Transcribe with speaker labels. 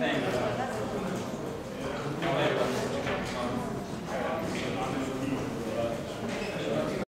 Speaker 1: Thank you.